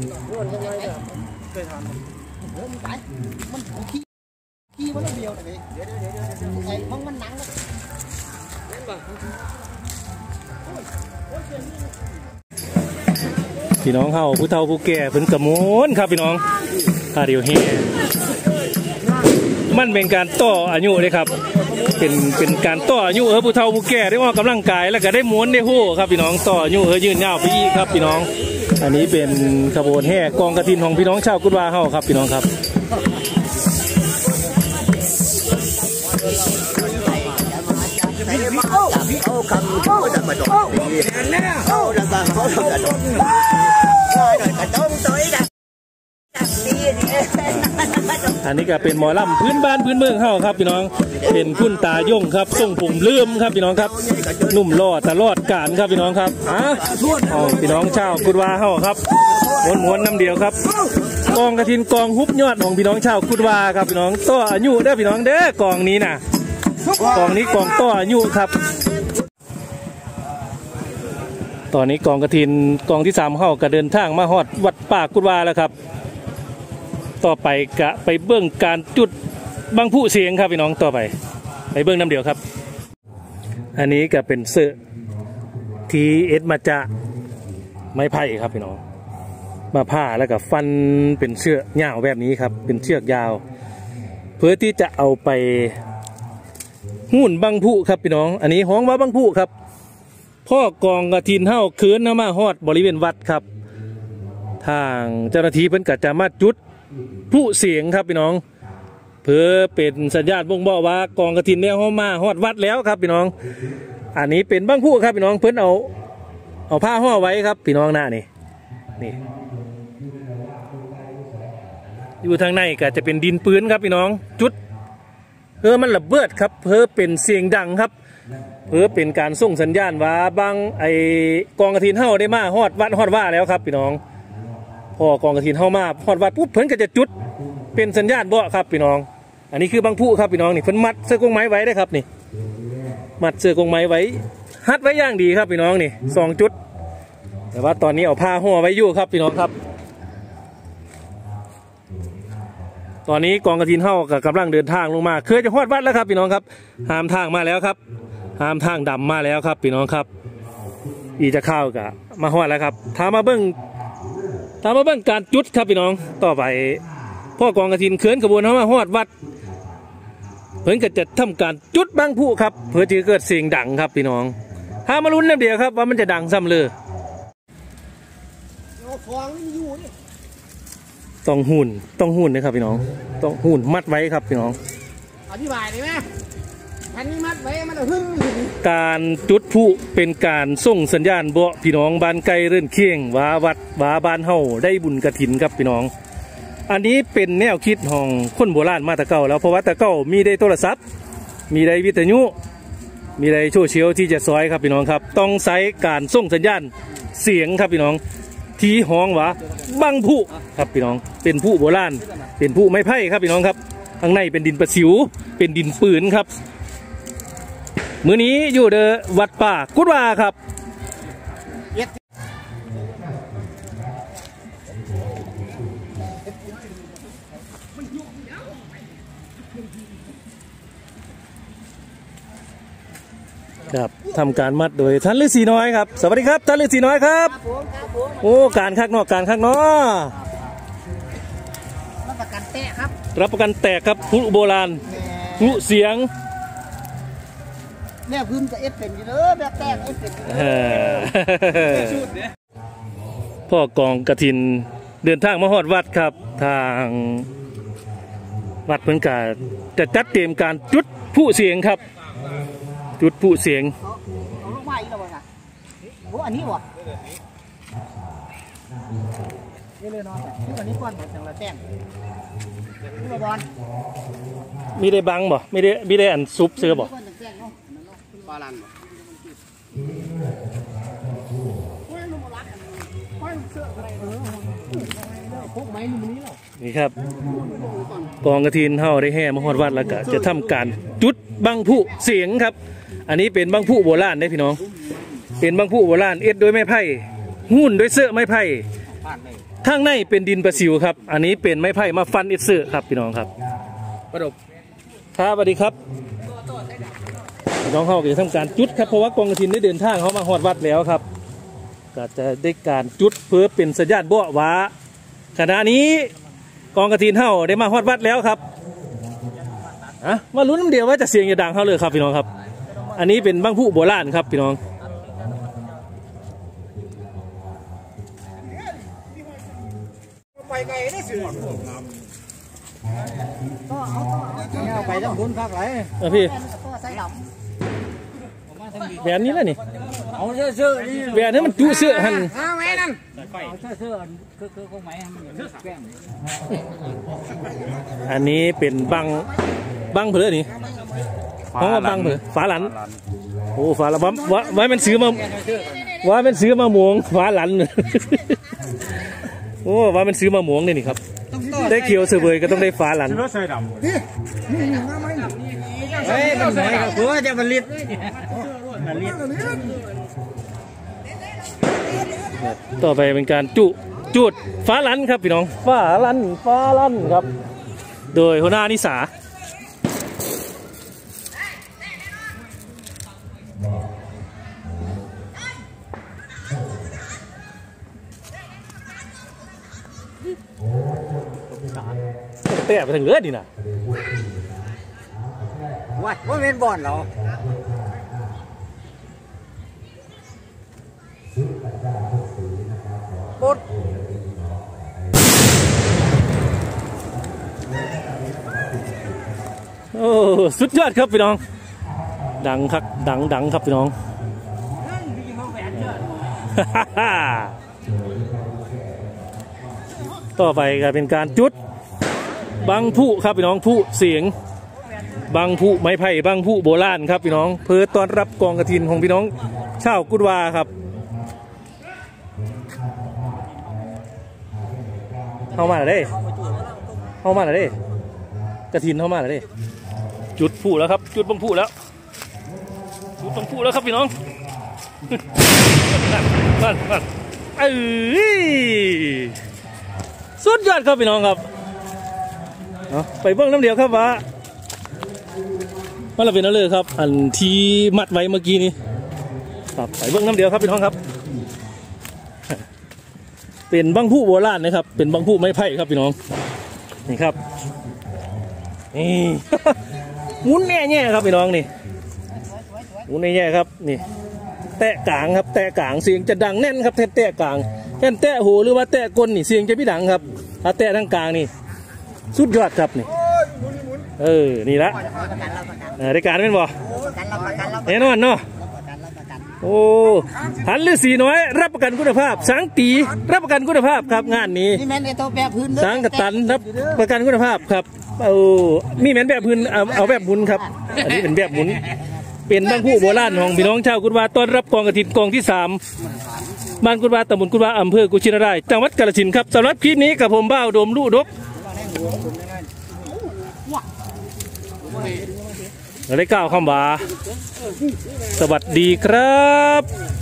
นวลยังไงเคยทานเฮ้ยมันตายมันขี้ขี้มันเดียวเลยเดี๋ยวเดี๋ยวเดี๋ยวเดี๋ยวไอ้มันมันหนังเล่นป่ะพี่น้องเฮาผู้เฒ่าผู้แก่เพิ่นกระมวนครับพี่น้องตาเดียวเฮมันเป็นการต่ออายุเลยครับ เป็นเป็นการต่ออายุเออผู้เฒ่าผู้แก่ได้ออกกำลังกายแล้วก็ได้ม้วนได้โห่ครับพี่น้องต่ออายุเออยืนยาวไปอีกครับพี่น้อง อันนี้เป็นขบวนแห่กองกระถินของพี่น้องชาวกุดวาเฮาครับพี่น้องครับเอา อันนี้ก็เป็นหมอลำพื้นบ้านพื้นเมืองเฮาครับพี่น้องเป็นคุณตายงครับทรงผมเลื่อมครับพี่น้องครับนุ่มรอดตลอดการครับพี่น้องครับอะเอพี่น้องชาวกุดวาเฮาครับม้วนม้วนๆน้ำเดียวครับกองกระถินกองฮุบยอดของพี่น้องชาวกุดวาครับพี่น้องต่ออายุเด้อพี่น้องเด้อกองนี้น่ะกองนี้กองต่ออายุครับ ตอนนี้กองกระถินกองที่สามเข้าก็เดินทางมาฮอดวัดป่ากุดวาแล้วครับ ต่อไปกะไปเบื้องการจุดบางผู้เสียงครับพี่น้องต่อไป ไปเบื้องน้ำเดียวครับ อันนี้ก็เป็นเสื้อทีเอสมาจากไม้ไผ่ครับพี่น้องมาผ้าแล้วก็ฟันเป็นเชือกยาวแบบนี้ครับ เป็นเชือกยาว เพื่อที่จะเอาไปหุ่นบางผู้ครับพี่น้อง อันนี้ห้องว่าบางผู้ครับ พ่อกองกระถินเฮ้าคืนเข้ามาฮอดบริเวณวัดครับ ทางเจ้าหน้าที่เพิ่นก็จะมาจุด ผู้เสียงครับพี่น้องเพื่อเป็นสัญญาณบ่งบอกว่ากองกระถินเนี่ยเขามาฮอดวัดแล้วครับพี่น้อง อันนี้เป็นบ้างผู้ครับพี่น้องเพิ่นเอาเอาผ้าห่อไว้ครับพี่น้องหน้านี่นี่อยู่ทางในก็จะเป็นดินปืนครับพี่น้องจุดเพื่อมันระเบิดครับเพื่อเป็นเสียงดังครับ เพื่อเป็นการส่งสัญญาณว่าบางไอกองกระถินเฮาได้มาฮอดวัดฮอดว่าแล้วครับพี่น้อง พอกองกระถินเข้ามาพอดวัดปุ๊บเพิ่นก็จะจุด เป็นสัญญาณเบาะครับพี่น้อง อันนี้คือบางผู้ครับพี่น้องนี่เพิ่นมัดเสื้อกงไม้ไว้ได้ครับนี่ มัดเสื้อกงไม้ไว้ฮัดไว้อย่างดีครับพี่น้องนี่สองจุด แต่ว่าตอนนี้เอาผ้าห่อไว้อยู่ครับพี่น้องครับ ตอนนี้กองกระถินเฮากับกำลังเดินทางลงมาเคยจะฮอดวัดแล้วครับพี่น้องครับหามทางมาแล้วครับหามทางดำมาแล้วครับพี่น้องครับ อีจะเข้าวกะมาฮอดแล้วครับถามาเบิ้ง ตามมาเบิ่งการจุดครับพี่น้องต่อไปพ่อกองกระถินเคลื่อนขบวนเข้ามาฮอดวัด เพิ่นก็จะทำการจุดบางผู้ครับ เพื่อที่จะเกิดเสียงดังครับพี่น้องหามาลุ้นน้ำเดียวครับ ว่ามันจะดังซ้ำเลยเอต้องหุ่นต้องหุ่นนะครับพี่น้อง ต้องหุ่นมัดไว้ครับพี่น้องอธิบายได้ไหม พันนี้มัดไว้มันหึ่งการจุดผู้เป็นการส่งสัญญาณเบาพี่น้องบ้านไกลเรื่นเคียงว่าวัดว่าบ้านเฮาได้บุญกระถินครับพี่น้อง อันนี้เป็นแนวคิดของคนโบราณมาตะเก่าแล้วเพราะว่าตะเก่ามีได้โทรศัพท์ มีได้วิทยุ มีได้โซเชียลที่จะซอยครับพี่น้องครับ ต้องใช้การส่งสัญญาณเสียงครับพี่น้อง ที่ห้องว่าบังผู้ครับพี่น้อง เป็นผู้โบราณเป็นผู้ไม้ไผ่ครับพี่น้องครับข้างในเป็นดินประสิว เป็นดินปืนครับ มื้อนี้อยู่เดอวัดป่ากุดวาครับครับทำการมัดโดยท่านฤาษีน้อยครับ สวัสดีครับท่านฤาษีน้อยครับครับผมครับผมโอ้การคักนอกการคักนอรับประกันแตะครับรับประกันแตกครับผู้โบราณแหผู้เสียง แม่พื้นจะเอฟเป็นอยู่เด้อแบบแตกเอฟเป็นอยู่เอเด้ออพ่อกองกระถินเดินทางมาฮอดวัดครับ ทางวัดเพิ่นกาจะจัดเตรียมการจุดผู้เสียงครับ จุดผู้เสียงเอาลูกไม้อีกแล้วบ่ค่ะโอ้อันนี้บ่นี่เลยเนาะที่อันนี้ก่อนจังละแต้มนี่บ่บอลมีได้บังบ่มีได้มีได้อันซุปเสือบ่ ปลาลันบ่โอ้ยลูกบ่รักโอ้ยลูกเสืออะไรเออพวกไม้ลูกนี้แล้วนี่ครับกองกระถินเฮาได้แห่มาฮอดวัดแล้วก็จะทำการจุดบังผู้เสียงครับ อันนี้เป็นบังผู้โบราณได้พี่น้อง เป็นบังผู้โบราณเอ็ดโดยไม้ไผ่หุ่นโดยเสื้อไม้ไผ่ผ่านเลยข้างในเป็นดินประสิวครับ อันนี้เป็นไม้ไผ่มาฟันอิดเสือครับพี่น้องครับประดบครับสวัสดีครับพี่ น้องเขาก็จะทำการจุดครับเพราะว่ากองกระถินได้เดินทางเขามาหอดวัดแล้วครับก็จะได้การจุดเพื่อเป็นสัญญาณบ่ว้าขณะนี้กองกระถินเฮาได้มาฮอดวัดแล้วครับอะมาลุ้นน้ำเดียวว่าจะเสียงจะดังเขาเลยครับพี่น้องครับ อันนี้เป็นบังผู้โบราณครับพี่น้องไปไกลได้สิเอาไปทั้งบุญพักไหลเออพี่ก็ใส่ด แหวนนี้แหละนี่เอาเสื้อเสื้อนี่แหวนนี้มันจุเสื้อหันเอาแม่นั่นเอาเสื้อเสื้อคือคือคงไหมมันอย่างนี้แกล้งอันนี้เป็นบังบังเผือนี่เพราะว่าบังเผือฝาหลันโอ้ฝาหลันว่าว่าว่ามันซื้อมาว่ามันซื้อมาหมวงฝาหลันโอ้ว่ามันซื้อมาหมวงนี่นี่ครับได้เขียวเสวยก็ต้องได้ฝาหลันเฮ้ยมันสวยกับผัวจะผลิต ต่อไปเป็นการจุจุดฟ้าลันครับพี่น้องฟ้าลันฟ้าลันครับ โดยหัวหน้านิสาเตะไปทางเลือดดินะว่าว่าเป็นบ่อนเหรอ โอ้สุดยอดครับพี่น้อง ดังครับดังดังครับพี่น้องต่อไปก็เป็นการจุดบังผู้ครับพี่น้องผู้เสียงบังผู้ไม้ไผ่บังผู้โบราณครับพี่น้อง เพื่อต้อนรับกองกระถินของพี่น้องชาวกุดวาครับ เข้ามาแล้วเด้เข้ามาแล้วเด้กระถินเข้ามาแล้วเด้จุดผู้แล้วครับ จุดบังผู้แล้ว จุดบังผู้แล้วครับพี่น้องนั่นนั่นนั่นเอ้ยสุดยอดครับพี่น้องครับเอาไปเบิ้งน้ำเดียวครับว่าว่าเราเป็นอะไรครับ อันที่มัดไว้เมื่อกี้นี้ครับไปเบิ้งน้ำเดียวครับพี่น้องครับ เป็นบังผู้โบราณนะครับ เป็นบังผู้ไม้ไผ่ครับพี่น้องนี่ครับนี่หมุนแง่ๆครับพี่น้องนี่หมุนแง่ๆครับนี่ แตะกลางครับ แตะกลางเสียงจะดังแน่นครับแทนแตะกลางแทนแตะหูหรือว่าแตะก้นนี่เสียงจะไม่ดังครับถ้าแตะทางกลางนี่ สุดยอดครับนี่เออนี่ละประกันรับประกันเออได้การเป็นบ่ประกันรับประกันรับแน่นอนเนาะ โอ้หันฤาษีน้อย รับประกันคุณภาพ สังตีรับประกันคุณภาพครับงานนี้นี่แม่นไอ้ตัวแบบพื้นสังกตันรับประกันคุณภาพครับเอามีแม่นแบบพื้นเอาเอาแบบหมุนครับ อันนี้เป็นแบบหมุน เป็นบ้านผู้โบราณของพี่น้องชาวกุฎวาต้อนรับกองกระถินกองที่สามบ้านกุฎวาตำบลกุฎวาอำเภอกุชินารายจังหวัดกาฬสินธุ์ครับสำหรับคลิปนี้กับผมบ้าวโดมลู่ดกเรา ได้กล่าวข้ามบาสวัสดีครับ